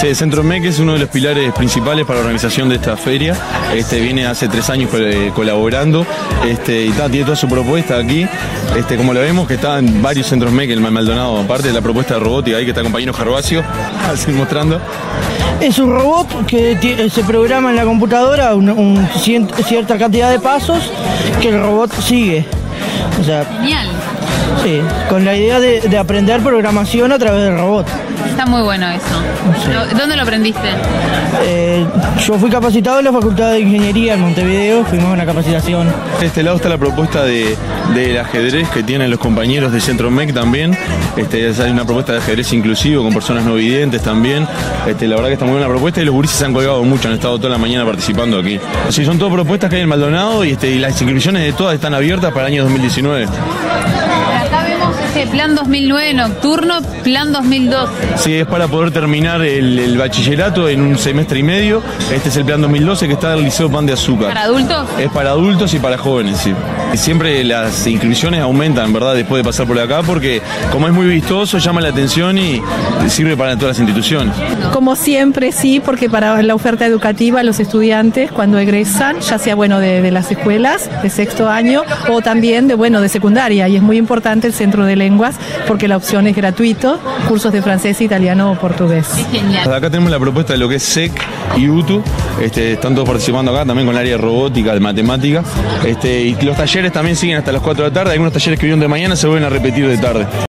Sí, el Centro MEC es uno de los pilares principales para la organización de esta feria. Este, viene hace tres años colaborando este, y tiene toda su propuesta aquí. Este, como lo vemos, que está en varios centros MEC, el Maldonado, aparte de la propuesta de robótica ahí que está compañero Gervasio, así mostrando. Es un robot que eh, se programa en la computadora un, cierta cantidad de pasos que el robot sigue. Genial. Sí, con la idea de, aprender programación a través del robot. Está muy bueno eso. ¿Dónde lo aprendiste? Eh, yo fui capacitado en la Facultad de Ingeniería en Montevideo, fuimos a una capacitación. De este lado está la propuesta de, del ajedrez que tienen los compañeros de Centro MEC también. Este, hay una propuesta de ajedrez inclusivo con personas no videntes también. Este, la verdad que está muy buena la propuesta y los gurises se han colgado mucho, han estado toda la mañana participando aquí. Sí, son todas propuestas que hay en Maldonado y, este, y las inscripciones de todas están abiertas para el año 2019. Plan 2009 nocturno, plan 2012. Sí, es para poder terminar el, bachillerato en un semestre y medio. Este es el plan 2012 que está en el Liceo Pan de Azúcar. ¿Para adultos? Es para adultos y para jóvenes, sí. Siempre las inscripciones aumentan, ¿verdad? Después de pasar por acá, porque como es muy vistoso, llama la atención y sirve para todas las instituciones. Como siempre, sí, porque para la oferta educativa, los estudiantes cuando egresan, ya sea bueno de, de las escuelas de sexto año o también de bueno de secundaria, y es muy importante el centro de lenguas porque la opción es gratuito, cursos de francés, italiano o portugués. Acá tenemos la propuesta de lo que es SEC y UTU, este, están todos participando acá también con el área de robótica, de matemática, este, y los talleres también siguen hasta las 4 de la tarde, algunos talleres que vienen de mañana se vuelven a repetir de tarde.